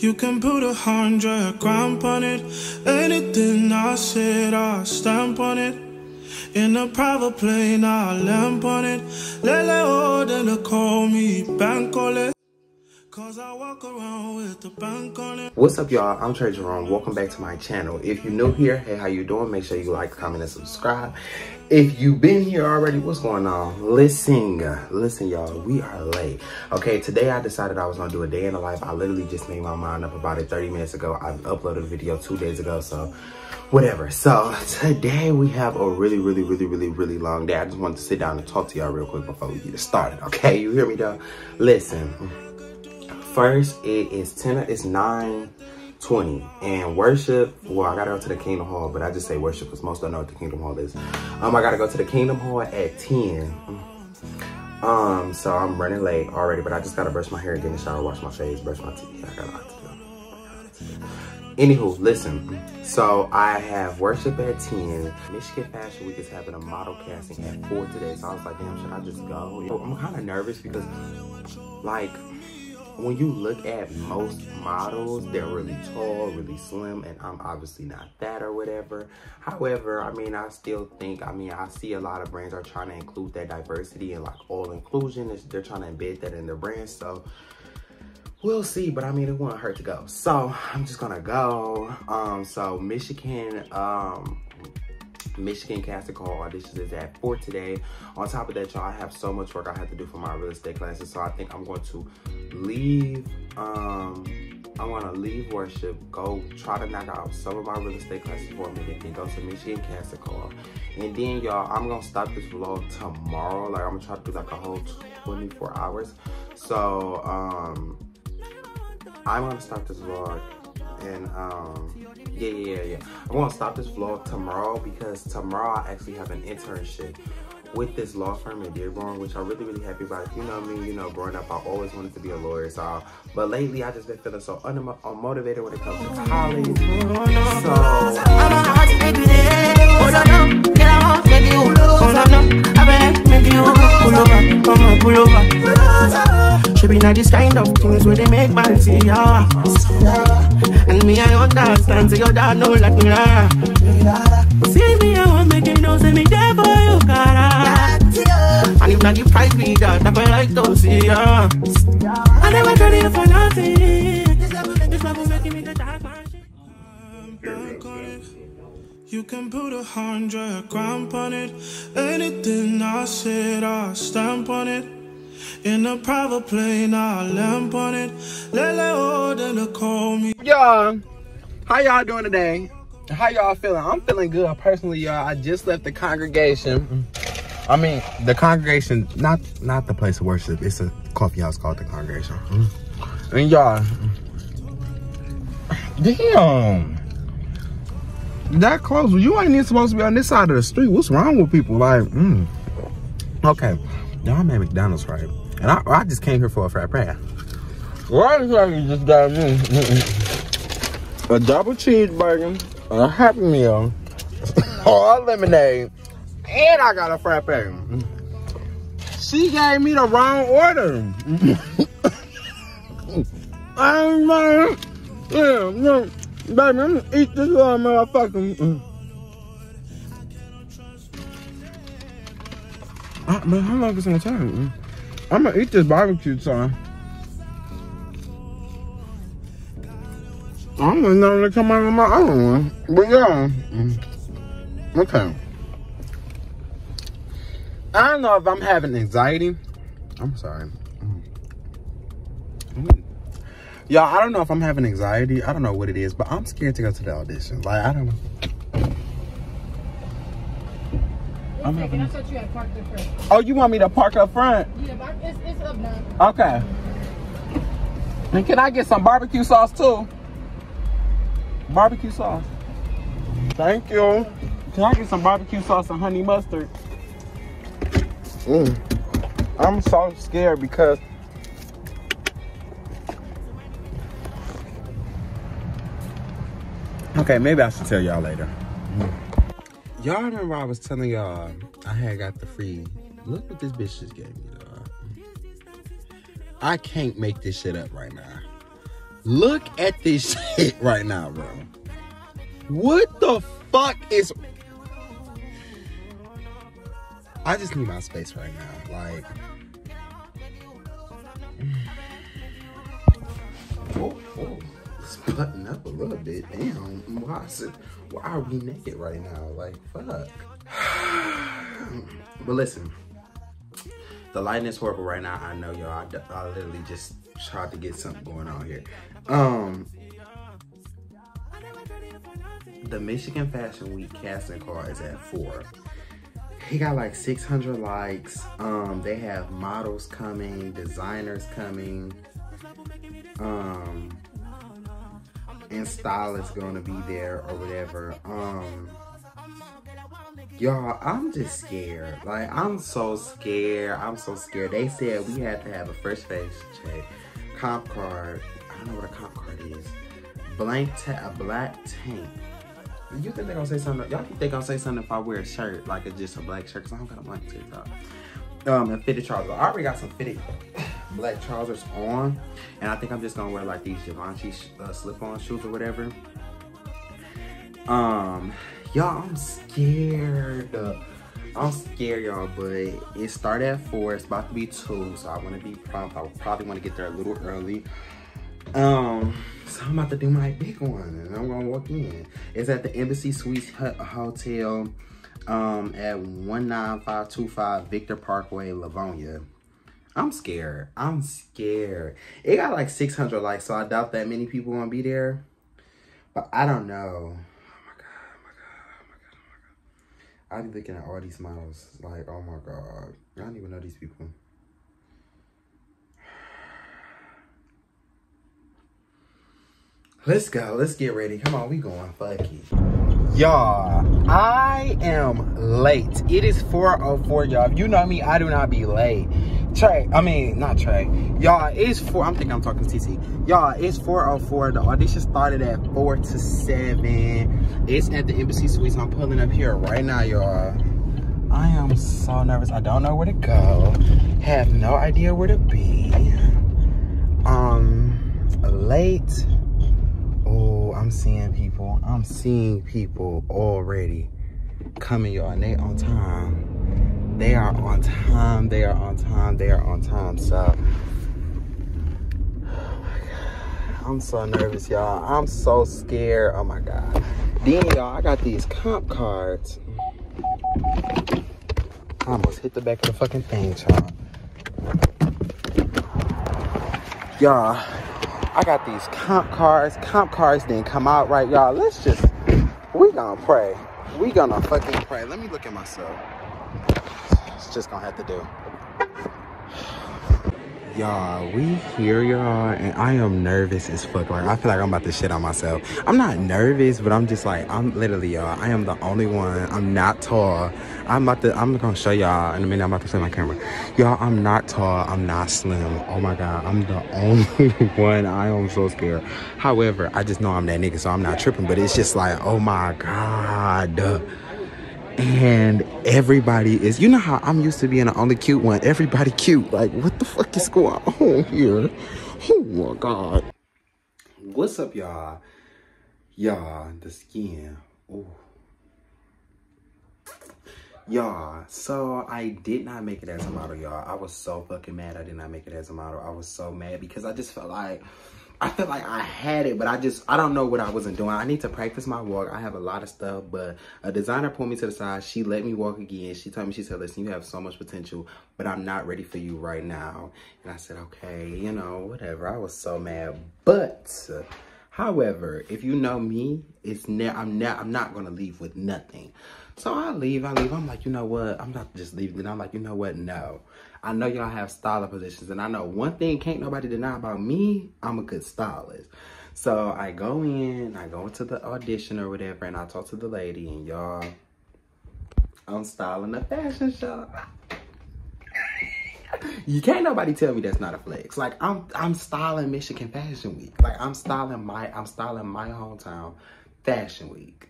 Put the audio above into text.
You can put a hundred grand on it. Anything I said, I stamp on it. In a private plane, I lamp on it. Lele oh, then call me bank on it. What's up, y'all? I'm Trey Jerome. Welcome back to my channel. If you're new here, hey, how you doing? Make sure you like, comment, and subscribe. If you've been here already, what's going on? Listen, listen, y'all, we are late. Okay, today I decided I was gonna do a day in the life. I literally just made my mind up about it 30 minutes ago. I uploaded a video two days ago, so whatever. So today we have a really, really, really, really, really long day. I just wanted to sit down and talk to y'all real quick before we get started, okay? You hear me, though? Listen, first it is 10, it's 9 20 and worship well i gotta go to the kingdom hall but i just say worship because most don't know what the kingdom hall is. Um i gotta go to the kingdom hall at 10 um so i'm running late already but i just gotta brush my hair get in the shower wash my face brush my teeth. I got a lot to do. Anywho listen. So i have worship at 10 michigan fashion week is having a model casting at 4 today. So i was like damn should i just go? I'm kind of nervous because like when you look at most models, they're really tall, really slim, and I'm obviously not that or whatever. However, I mean, I still think, I mean, I see a lot of brands are trying to include that diversity and like all inclusion. They're trying to embed that in their brand. So we'll see, but I mean, it won't hurt to go. So I'm just gonna go. Um, so Michigan, um, Michigan Casting Call auditions is at 4 today. On top of that, y'all, I have so much work I have to do for my real estate classes. So I think I'm going to leave, um, I want to leave worship, go try to knock out some of my real estate classes for a minute, then go to Michigan Casting Call. And then, y'all, I'm going to stop this vlog tomorrow. Like, I'm going to try to do like a whole 24 hours. So, um, I'm going to start this vlog and, um, yeah, yeah, yeah. I'm gonna stop this vlog tomorrow because tomorrow I actually have an internship with this law firm in Dearborn, which I'm really, really happy about. If you know me, you know, growing up, I always wanted to be a lawyer. So, but lately, I just been feeling so unmotivated when it comes to college. So, She be not this kind of things where they make man see ya. And me, I understand, so your dad know like me. See me, I want make you know, say me there for you, cara. And if not the price be that, I feel like to see ya. I never tell you for nothing. This love will make me the dark man. You can put a hundred grand on it. Anything I said, I stamp on it. In a private plane, I lamp on it. Lele then they call me. Y'all, how y'all doing today? How y'all feeling? I'm feeling good personally, y'all. I just left the congregation. I mean, the congregation, not not the place of worship. It's a coffee house called the congregation. And y'all, damn, that close. You ain't even supposed to be on this side of the street. What's wrong with people? Like, mm. okay, y'all I'm at McDonald's, right? And I, I just came here for a frat pan. Why is that you just got me a double cheeseburger, a Happy Meal, or a lemonade, and I got a frappe. She gave me the wrong order. I'm like, yeah, no, baby, I'm gonna eat this little motherfucker. Uh, man, how long is it gonna take? I'm gonna eat this barbecue son. I'm gonna know to come out of my own one. But yeah. Okay. I don't know if I'm having anxiety. I'm sorry. Y'all, I don't know if I'm having anxiety. I don't know what it is, but I'm scared to go to the audition. Like, I don't know. I'm having... I thought you had parked up front. Oh, you want me to park up front? Yeah, but it's, it's up now. Okay. And can I get some barbecue sauce too? Barbecue sauce. Thank you. Can I get some barbecue sauce and honey mustard? Mm. I'm so scared because Okay, maybe I should tell y'all later. Y'all remember I was telling y'all I had got the free. Look what this bitch just gave me, dog. I can't make this shit up right now. Look at this shit right now, bro. What the fuck is... I just need my space right now. Like... Let's button up a little bit. Damn. Why, why are we naked right now? Like, fuck. but listen. The lighting is horrible right now. I know, y'all. I, I literally just tried to get something going on here. Um, the Michigan Fashion Week casting call is at four. He got like 600 likes. Um, they have models coming, designers coming, um, and style is gonna be there or whatever. Um, Y'all, I'm just scared. Like, I'm so scared. I'm so scared. They said we had to have a first face check. Comp card. I don't know what a comp card is. Blank ta a black tank. You think they're gonna say something? Y'all think they're gonna say something if I wear a shirt, like it's just a black shirt, because I don't got a blank TikTok. Um, and fitted trousers. I already got some fitted black trousers on. And I think I'm just gonna wear like these Givenchy uh, slip-on shoes or whatever. Um, Y'all, I'm scared. I'm scared, y'all, but it started at four. It's about to be two, so I want to be prompt. I probably want to get there a little early. Um, so I'm about to do my big one, and I'm gonna walk in. It's at the Embassy Suites Hotel, um, at 19525 Victor Parkway, Livonia. I'm scared. I'm scared. It got like 600 likes, so I doubt that many people gonna be there. But I don't know. Oh my god, oh my god, oh my god, oh my god. I be looking at all these models like, oh my God, I don't even know these people. Let's go. Let's get ready. Come on, we going. Fuck it. Y'all, I am late. It is 4.04, y'all. If you know me, I do not be late. Trey, I mean, not Trey. Y'all, it's 4, I'm thinking I'm talking to TC. Y'all, it's 4.04. The audition started at 4 to 7. It's at the Embassy Suites. I'm pulling up here right now, y'all. I am so nervous. I don't know where to go. Have no idea where to be. Um, late. Oh, I'm seeing people. I'm seeing people already coming, y'all, and they on time they are on time. They are on time. They are on time. So, I'm so nervous, y'all. I'm so scared. Oh my God. Then, y'all, I got these comp cards. I almost hit the back of the fucking thing, y'all. Y'all, I got these comp cards. Comp cards didn't come out right, y'all. Let's just, we gonna pray. We gonna fucking pray. Let me look at myself just gonna have to do. Y'all, we here, y'all, and I am nervous as fuck. Like, I feel like I'm about to shit on myself. I'm not nervous, but I'm just like, I'm literally, y'all, I am the only one. I'm not tall. I'm about to, I'm gonna show y'all in a minute. I'm about to show my camera. Y'all, I'm not tall. I'm not slim. Oh my God, I'm the only one. I am so scared. However, I just know I'm that nigga, so I'm not tripping, but it's just like, oh my God and everybody is you know how i'm used to being the only cute one. Everybody cute. Like what the fuck is going on here? Oh my god. What's up y'all? Y'all the skin. Oh y'all so i did not make it as a model y'all. I was so fucking mad i did not make it as a model. I was so mad because i just felt like I felt like I had it, but I just, I don't know what I wasn't doing. I need to practice my walk. I have a lot of stuff, but a designer pulled me to the side. She let me walk again. She told me, she said, listen, you have so much potential, but I'm not ready for you right now. And I said, okay, you know, whatever. I was so mad. But, however, if you know me, it's ne I'm, ne I'm not to leave with nothing. So I leave, I leave. I'm like, you know what? I'm not just leaving. I'm like, you know what? No. I know y'all have styler positions, and I know one thing can't nobody deny about me, I'm a good stylist. So I go in, I go into the audition or whatever, and I talk to the lady, and y'all, I'm styling a fashion show. you can't nobody tell me that's not a flex. Like I'm I'm styling Michigan Fashion Week. Like I'm styling my I'm styling my hometown Fashion Week.